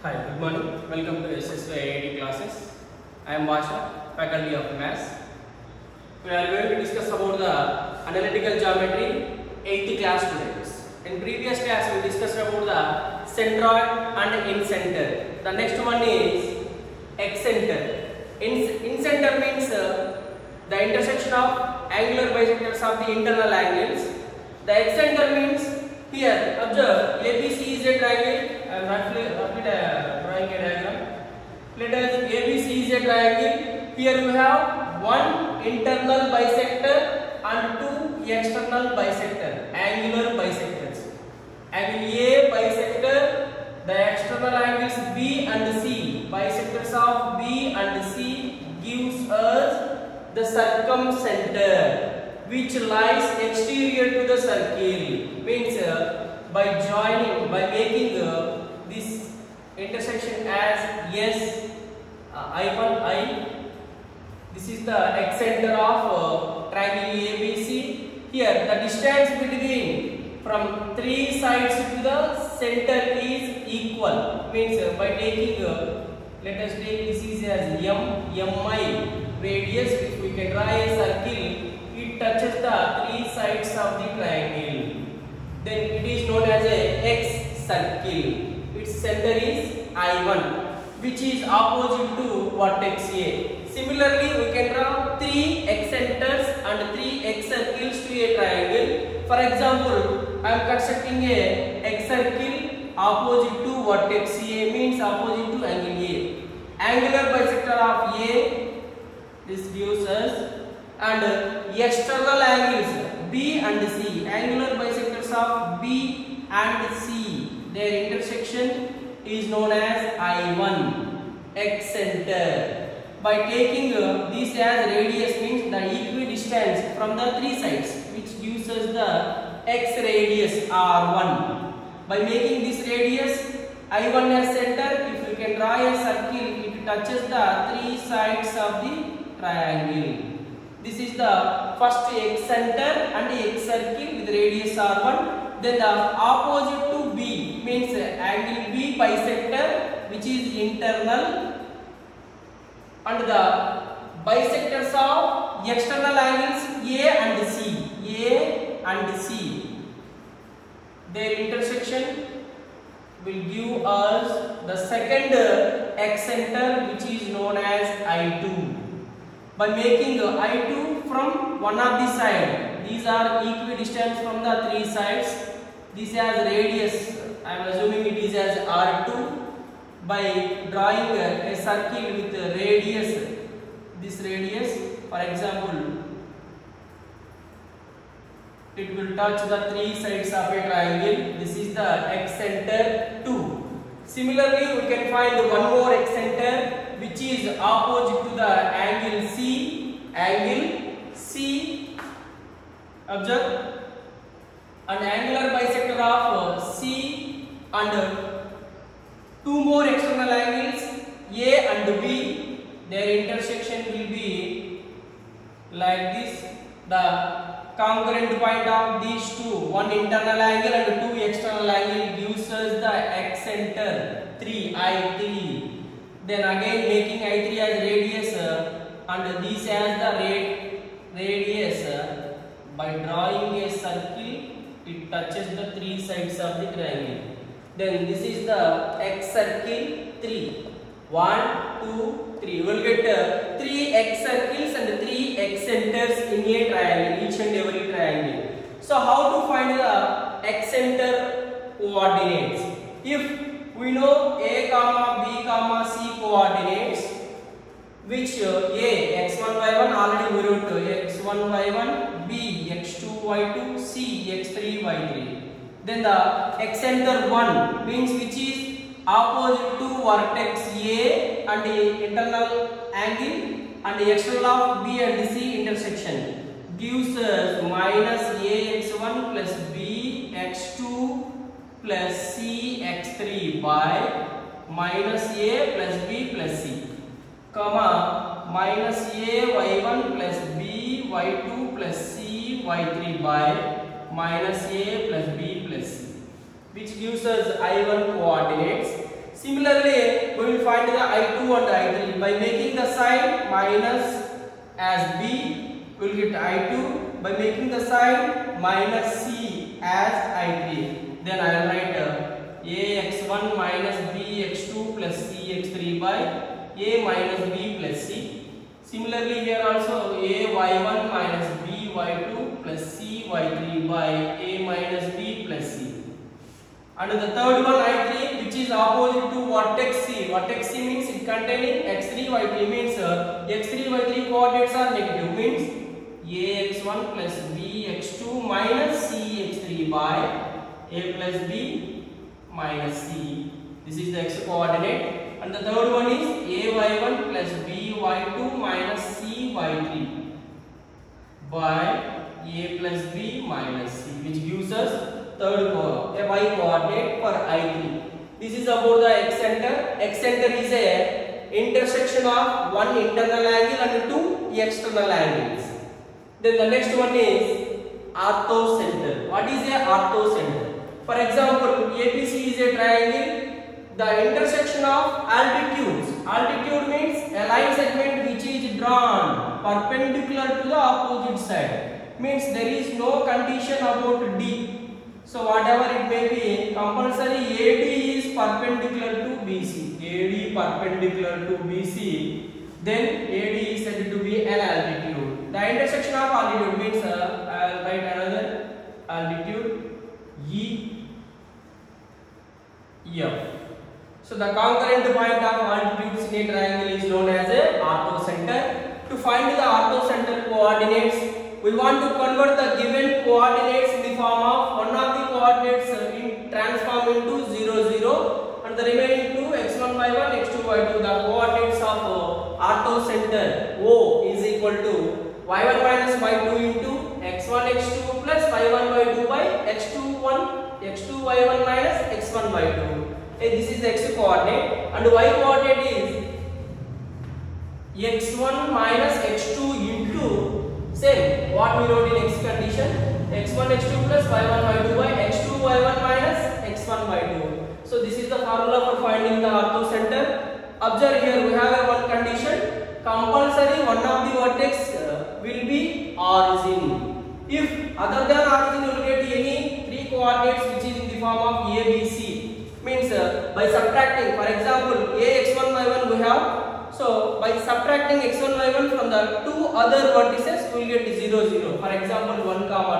Hi, good morning. Welcome to SSY IIT classes. I am Basha, faculty of Maths. We are going to discuss about the analytical geometry 8th class students. In previous class we discussed about the centroid and incenter. The next one is excenter. In, incenter means uh, the intersection of angular bisectors of the internal angles. The excenter means here observe ABC is a triangle. I roughly, uh, drawing a diagram. Let us ABC is a triangle. Here we have one internal bisector and two external bisector, angular bisectors. Angle A bisector, the external angles B and C. Bisectors of B and C gives us the circumcenter which lies exterior to the circle. Means uh, by joining, by making uh, this intersection as S uh, I1 I this is the excenter of uh, triangle ABC. Here the distance between from three sides to the center is equal. Means uh, by taking uh, let us take this is as M Mi radius. If we can draw a circle, it touches the three sides of the triangle. Then it is known as a excircle. Center is I1 which is opposite to vertex A. Similarly, we can draw three excenters and three excircles to a triangle. For example, I am constructing a excircle opposite to vertex A means opposite to angle A. Angular bisector of A, this gives us and external angles B and C. Angular bisectors of B and C. Their intersection is known as I1 excenter. By taking uh, this as radius means the equidistance from the three sides which gives us the exradius R1. By making this radius I1 as center, if you can draw a circle, it touches the three sides of the triangle. This is the first excenter and excircle with radius R1. Then the opposite to means angle B bisector which is internal and the bisectors of external angles A and C. A and C. Their intersection will give us the second excenter which is known as I2. By making I2 from one of the side, these are equidistant from the three sides. This has radius, I am assuming it is as R2 by drawing a, circle with a radius this radius for example it will touch the three sides of a triangle this is the excenter 2 similarly we can find one more excenter which is opposite to the angle C angle C observe an angular bisector of And two more external angles A and B their intersection will be like this the congruent point of these two one internal angle and two external angle gives us the excenter 3 I3 then again making I3 as radius uh, and this as the rad radius uh, by drawing a circle it touches the three sides of the triangle then this is the x circle 3 1 2 3 you will get uh, 3 x circles and 3 x centers in a triangle each and every triangle so how to find the x center coordinates if we know a comma b comma c coordinates which uh, a x1 y1 already we wrote uh, x1 y1 b x2 y2 c x3 y3 then the excenter 1 means which is opposite to vertex A and the internal angle and the external of B and C intersection. Gives us minus ax1 plus b x2 plus c x3 by minus a plus b plus c. Comma minus a y1 plus b y2 plus c y3 by minus a plus b plus c which gives us I1 coordinates. Similarly, we will find the I2 and I3 by making the sign minus as B, we will get I2 by making the sign minus C as I3. Then I will write uh, AX1 minus BX2 plus CX3 by A minus B plus C. Similarly, here also AY1 minus BY2 plus CY3 by A minus B plus C. And the third one I3 which is opposite to vertex C. Vertex C means it containing x3 y3 means uh, x3 y3 coordinates are negative means ax1 plus bx2 minus cx3 by a plus b minus c. This is the x coordinate and the third one is ay1 plus by2 minus cy3 by a plus b minus c which gives us third co y coordinate for i3 this is about the x center x center is a intersection of one internal angle and two external angles then the next one is orthocenter what is a orthocenter for example abc is a triangle the intersection of altitudes altitude means a line segment which is drawn perpendicular to the opposite side means there is no condition about d so whatever it may be, compulsory AD is perpendicular to BC. AD perpendicular to BC. Then AD is said to be an altitude. The intersection of altitude means uh, I will write another altitude E F. So the concurrent point of altitudes in a triangle is known as a orthocenter. To find the orthocenter coordinates, we want to convert the given coordinates in the form of one of the coordinates in transform into 0 0 and the remaining two x1 y1 x2 y2 the coordinates of uh, orthocenter O is equal to y1 minus y2 into x1 x2 plus y1 y2 by x2 1 x2 y1 minus x1 y2 hey, this is the x coordinate and y coordinate is x1 minus x2 into same what we wrote in x condition x1 x2 plus y1 y2 by x2 y1 minus x1 y2 so this is the formula for finding the orthocenter observe here we have a one condition compulsory one of the vertex uh, will be origin if other than origin you will get any three coordinates which is in the form of a b c means uh, by subtracting for example a x1 y1 we have so by subtracting x1 y1 from the two other vertices we will get 0 0 for example 1 comma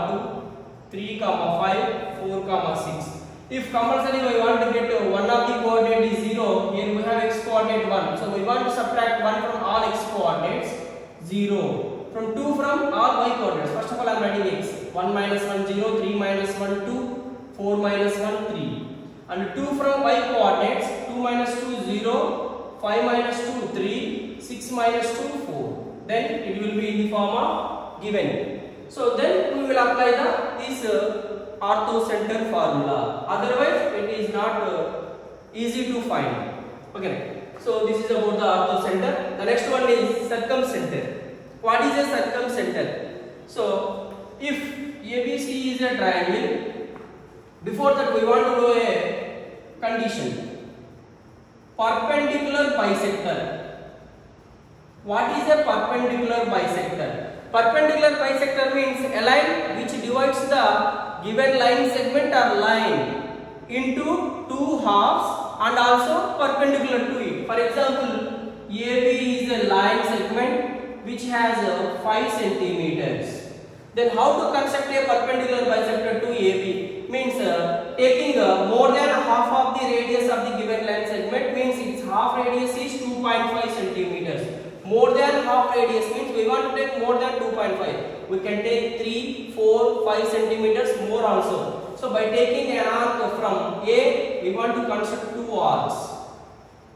2 3 comma 5 4 comma 6 if compulsory we want to get one of the coordinate is 0 here we have x coordinate 1 so we want to subtract 1 from all x coordinates 0 from 2 from all y coordinates. First of all I am writing x. 1 minus 1 0 3 minus 1 2 4 minus 1 3 and 2 from y coordinates 2 minus 2 0 5 minus 2 3 6 minus 2 4 then it will be in the form of given. So then we will apply the this uh, orthocenter formula. Otherwise it is not uh, easy to find. Okay. So this is about the orthocenter. The next one is circumcenter. What is a circumcenter? So if abc is a triangle before that we want to know a condition perpendicular bisector. What is a perpendicular bisector? Perpendicular bisector means a line which divides the given line segment or line into two halves and also perpendicular to it. For example ab is a line segment which has uh, 5 centimeters. Then how to construct a perpendicular bisector to ab means uh, taking uh, more than half of the radius of the given line segment means its half radius is 2.5 centimeters. More than half radius means we want to take more than 2.5 we can take 3 4 5 centimeters more also. So by taking an arc from a we want to construct two arcs.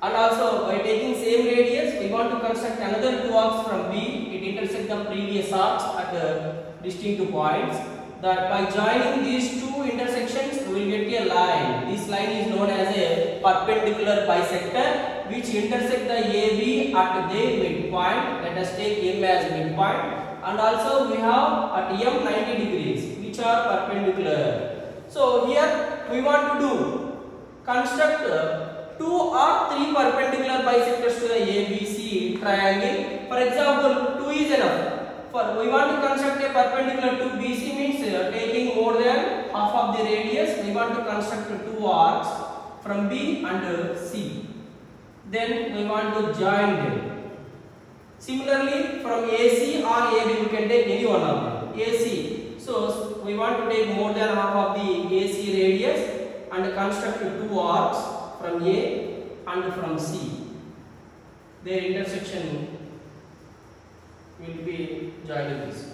And also by taking same radius we want to construct another two arcs from b. It intersects the previous arcs at uh, distinct points that by joining these two intersections we will get a line. This line is known as a perpendicular bisector which intersect the AB at their midpoint. Let us take M as midpoint and also we have at M 90 degrees which are perpendicular. So here we want to do construct two or three perpendicular bisectors to the ABC triangle. For example, two is enough. For we want to construct a perpendicular to BC means uh, taking more than half of the radius. We want to construct two arcs from B and uh, C. Then we want to join them. Similarly, from AC or AB we can take any one of them. AC. So we want to take more than half of the AC radius and construct two arcs from A and from C. Their intersection will be joined in this.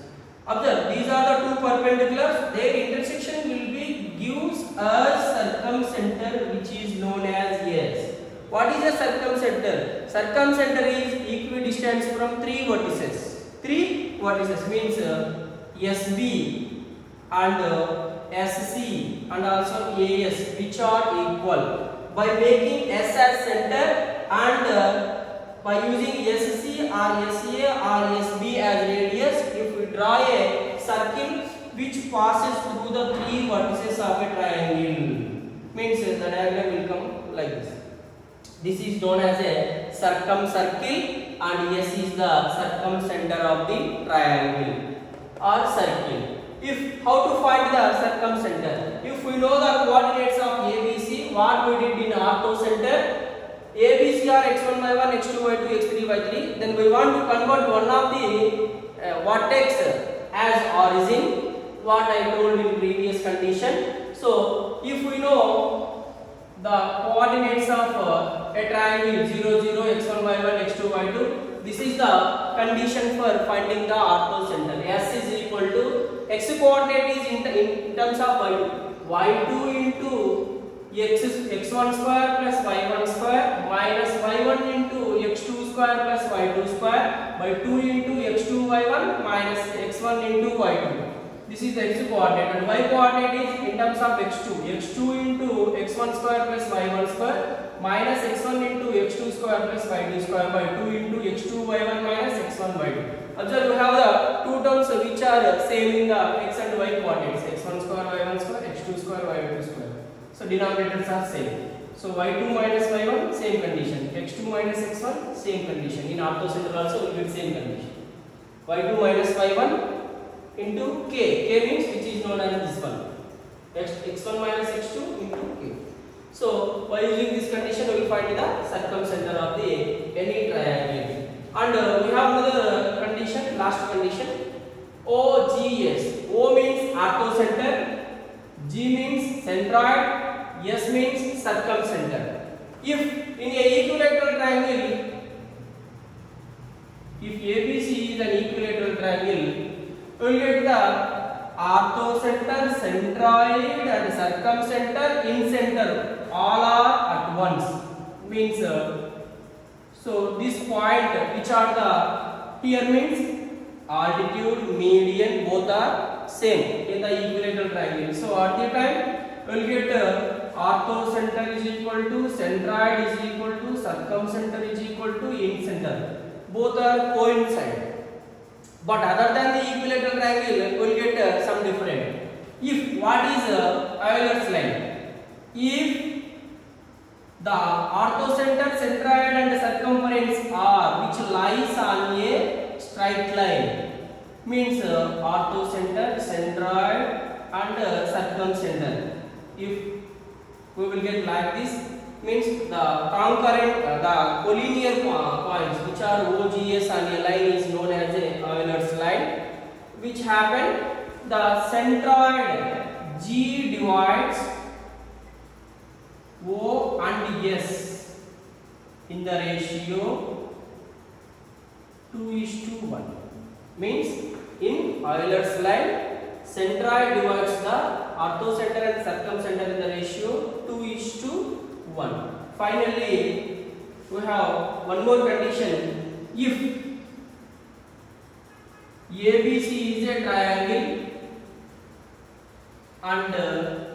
Observe, these are the two perpendiculars. Their intersection will be gives a circumcenter which is known as S. What is a circumcenter? Circumcenter is equidistant from three vertices. Three vertices means uh, SB and uh, SC and also AS which are equal. By making S as center and uh, by using SC or SA or SB as radius, if we draw a circle which passes through the three vertices of a triangle, means the diagram will come like this. This is known as a circumcircle and S is the circumcenter of the triangle or circle. If how to find the circumcenter? If we know the coordinates of ABC, what we did in orthocenter, ABC are x1 by 1, x2 by 2, x3 by 3, then we want to convert one of the uh, vertex as origin, what I told in previous condition. So if we know the coordinates of uh, a triangle 0 0 x1 by 1 x2 by 2 this is the condition for finding the orthocenter. S is equal to x coordinate is in, in terms of y y2 into x x1 square plus y1 square minus y1 into x2 square plus y2 square by 2 into x2 y1 minus x1 into y2 this is the x coordinate and y coordinate is in terms of x2. x2 into x1 square plus y1 square minus x1 into x2 square plus y2 square by 2 into x2 y1 minus x1 y2. Observe we have the two terms which are same in the x and y coordinates x1 square y1 square x2 square y2 square. So denominators are same. So y2 minus y1 same condition x2 minus x1 same condition in orthocenter also we get same condition y2 minus y1 into k. k means which is known as this one. X, x1 minus x2 into k. So by using this condition we will find the circumcenter of the any triangle. And uh, we have another condition, last condition. OGS. O means orthocenter, G means centroid, S means circumcenter. If in a equilateral triangle, if ABC is an equilateral triangle, we will get the orthocenter, centroid and circumcenter in center all are at once means uh, so this point which are the here means altitude median both are same in the equilateral triangle so at the time we will get uh, orthocenter is equal to centroid is equal to circumcenter is equal to in center both are coincide but other than the equilateral triangle, we will get uh, some different. If what is uh, Euler's line? If the orthocenter, centroid and circumference are which lies on a straight line means uh, orthocenter, centroid and uh, circumcenter. If we will get like this means the concurrent uh, the collinear points which are OGS on a line is known as a Euler's line which happen the centroid G divides O and S in the ratio 2 is to 1 means in Euler's line centroid divides the orthocenter and circumcenter in the ratio 2 is to 1. Finally, we have one more condition. If ABC is a triangle and uh,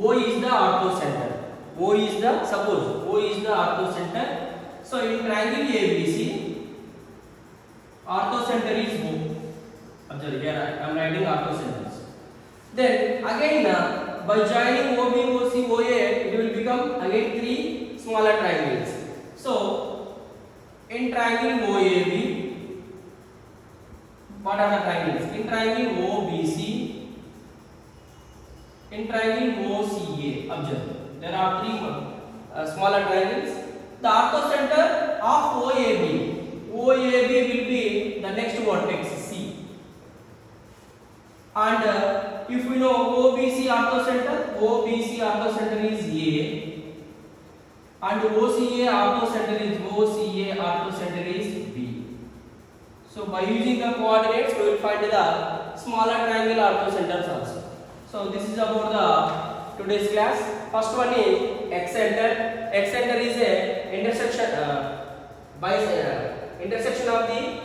O is the orthocenter. O is the, suppose O is the orthocenter. So, in triangle ABC, orthocenter is O. Observe here I am writing orthocenters. Then again uh, by joining OB, OC, OA, it will become again three smaller triangles. So in triangle OAB, what are the triangles? In triangle OBC, in triangle OCA, observe. There are three uh, smaller triangles. The orthocenter of OAB, OAB will be the next vertex C. And uh, if we know OBC orthocenter, OBC orthocenter is A and OCA orthocenter is OCA orthocenter is B. So by using the coordinates, we will find the smaller triangle orthocenters also. So this is about the today's class. First one is excenter. Excenter is a intersection uh, by uh, intersection of the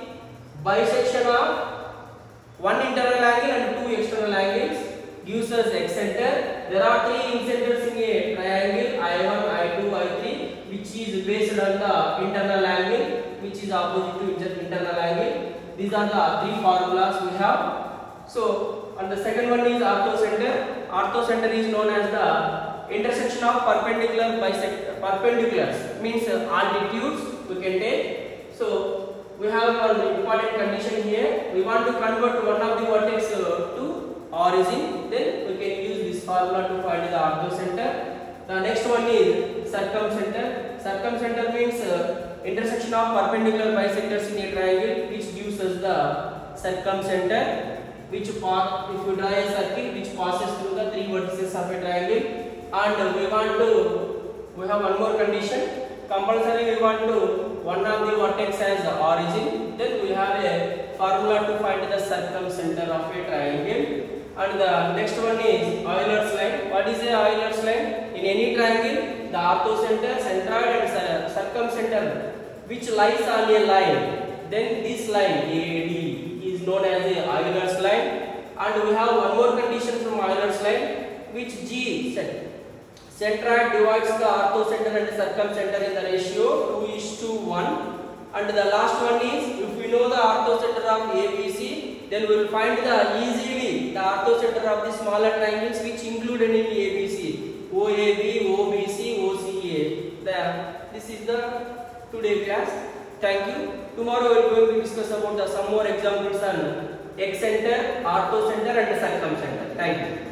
bisection of one internal angle and two external angles gives us excenter. There are three incenters in a triangle I1, I2, I3 which is based on the internal angle which is opposite to internal angle. These are the three formulas we have. So and the second one is orthocenter. Orthocenter is known as the intersection of perpendicular bisect perpendiculars means altitudes we can take. So we have one important condition here. We want to convert one of the vertex uh, to origin. Then we can use this formula to find the orthocenter. The next one is circumcenter. Circumcenter means uh, intersection of perpendicular bisectors in a triangle which gives us the circumcenter. Which part, if you draw a circle which passes through the three vertices of a triangle, and we want to, we have one more condition. Compulsory we want to one of the vertex as the origin. Then we have a formula to find the circumcenter of a triangle. And the next one is Euler's line. What is a Euler's line? In any triangle, the orthocenter, centroid and circumcenter which lies on a line, then this line AD is known as a Euler's line. And we have one more condition from Euler's line which G set. Centroid divides the orthocenter and circumcenter in the ratio 2 is to 1. And the last one is if we know the orthocenter of ABC, then we will find the easily the orthocenter of the smaller triangles which included in ABC. OAB, OBC, OCA. There. This is the today class. Thank you. Tomorrow we are going to discuss about the some more examples on excenter, orthocenter and the circumcenter. Thank you.